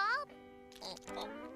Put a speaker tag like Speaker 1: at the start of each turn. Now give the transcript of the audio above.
Speaker 1: Bob?